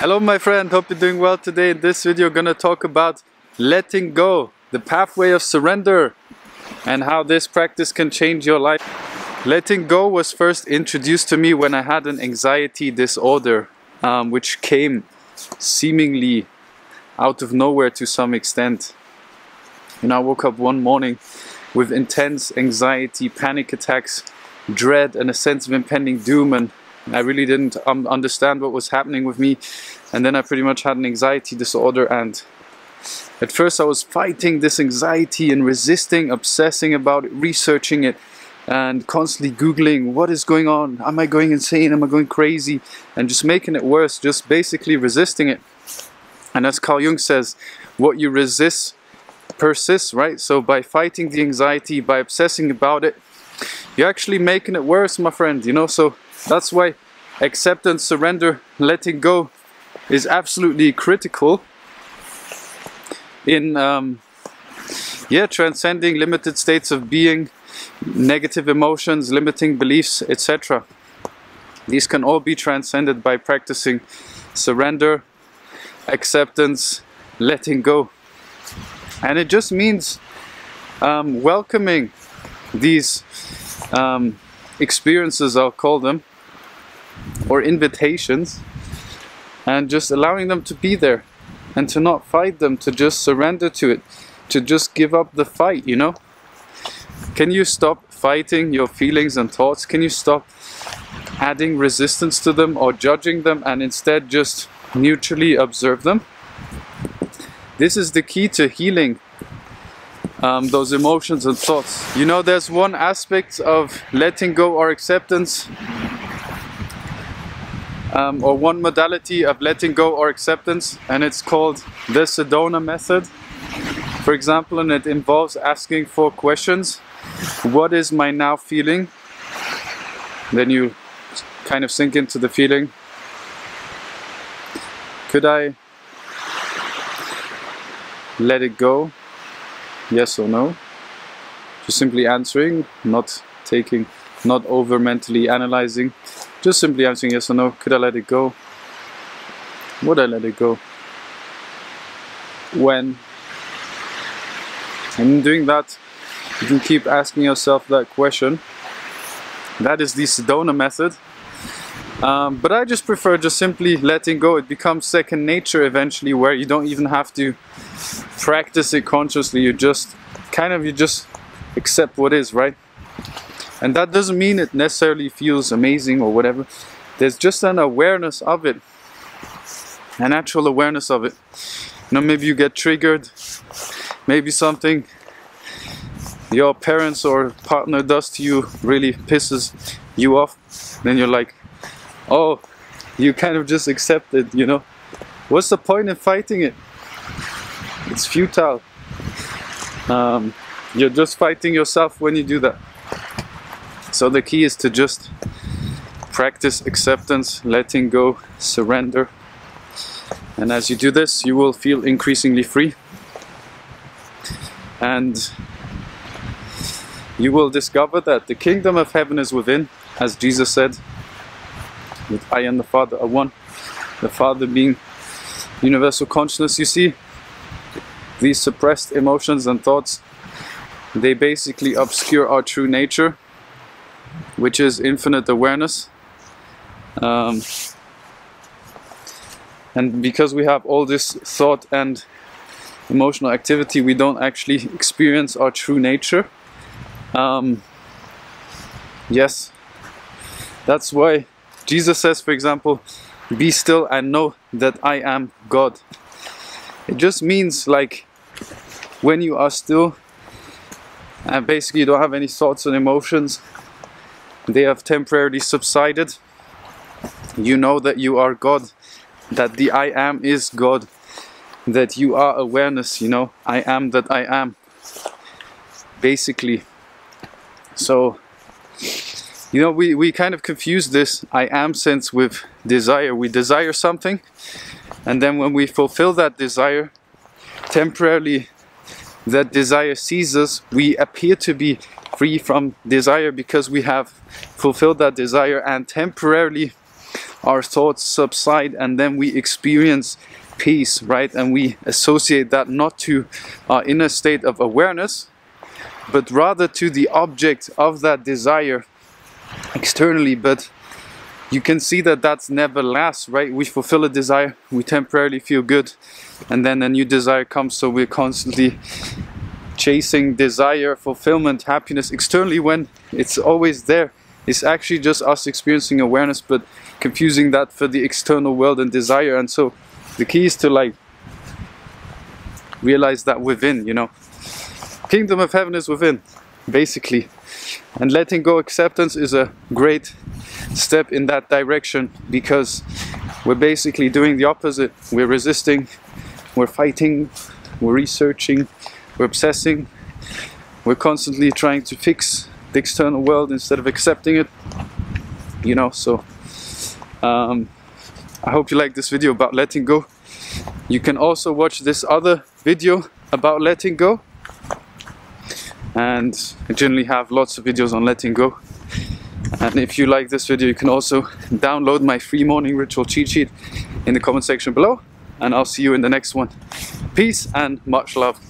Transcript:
Hello my friend, hope you're doing well today. In this video, we're gonna talk about letting go, the pathway of surrender, and how this practice can change your life. Letting go was first introduced to me when I had an anxiety disorder, um, which came seemingly out of nowhere to some extent. And I woke up one morning with intense anxiety, panic attacks, dread, and a sense of impending doom. And I really didn't um, understand what was happening with me. And then I pretty much had an anxiety disorder. And at first, I was fighting this anxiety and resisting, obsessing about it, researching it, and constantly Googling what is going on. Am I going insane? Am I going crazy? And just making it worse, just basically resisting it. And as Carl Jung says, what you resist persists, right? So by fighting the anxiety, by obsessing about it, you're actually making it worse, my friend, you know? So that's why acceptance, surrender, letting go is absolutely critical in, um, yeah, transcending limited states of being, negative emotions, limiting beliefs, etc. These can all be transcended by practicing surrender, acceptance, letting go. And it just means um, welcoming these um, experiences, I'll call them, or invitations, and just allowing them to be there and to not fight them, to just surrender to it, to just give up the fight, you know? Can you stop fighting your feelings and thoughts? Can you stop adding resistance to them or judging them and instead just neutrally observe them? This is the key to healing um, those emotions and thoughts. You know, there's one aspect of letting go or acceptance, um, or one modality of letting go or acceptance, and it's called the Sedona method. For example, and it involves asking four questions. What is my now feeling? Then you kind of sink into the feeling. Could I let it go? Yes or no? Just simply answering, not taking, not over mentally analyzing. Just simply answering yes or no. Could I let it go? Would I let it go? When? And in doing that, you can keep asking yourself that question. That is the Sedona method. Um, but I just prefer just simply letting go. It becomes second nature eventually where you don't even have to practice it consciously. You just kind of, you just accept what is, right? And that doesn't mean it necessarily feels amazing or whatever. There's just an awareness of it. A natural awareness of it. You know, maybe you get triggered. Maybe something your parents or partner does to you really pisses you off. Then you're like, oh, you kind of just accept it, you know. What's the point in fighting it? It's futile. Um, you're just fighting yourself when you do that. So the key is to just practice acceptance, letting go, surrender. And as you do this, you will feel increasingly free. And you will discover that the kingdom of heaven is within, as Jesus said, that I and the Father are one. The Father being universal consciousness, you see, these suppressed emotions and thoughts, they basically obscure our true nature, which is infinite awareness. Um, and because we have all this thought and emotional activity, we don't actually experience our true nature. Um, yes, that's why Jesus says, for example, be still and know that I am God. It just means like when you are still and basically you don't have any thoughts and emotions, they have temporarily subsided. You know that you are God, that the I am is God, that you are awareness, you know, I am that I am. Basically. So you know, we, we kind of confuse this I am sense with desire. We desire something, and then when we fulfill that desire, temporarily that desire ceases. We appear to be free from desire because we have fulfilled that desire, and temporarily our thoughts subside and then we experience peace right and we associate that not to our inner state of awareness but rather to the object of that desire externally but you can see that that's never lasts right? We fulfill a desire we temporarily feel good and then a new desire comes so we're constantly chasing desire fulfillment happiness externally when it's always there. It's actually just us experiencing awareness but confusing that for the external world and desire. And so the key is to like realize that within you know. Kingdom of heaven is within basically. And letting go acceptance is a great step in that direction because we're basically doing the opposite. We're resisting we're fighting we're researching we're obsessing. We're constantly trying to fix the external world instead of accepting it you know so um, I hope you like this video about letting go. You can also watch this other video about letting go. And I generally have lots of videos on letting go and if you like this video you can also download my free morning ritual cheat sheet in the comment section below. And I'll see you in the next one. Peace and much love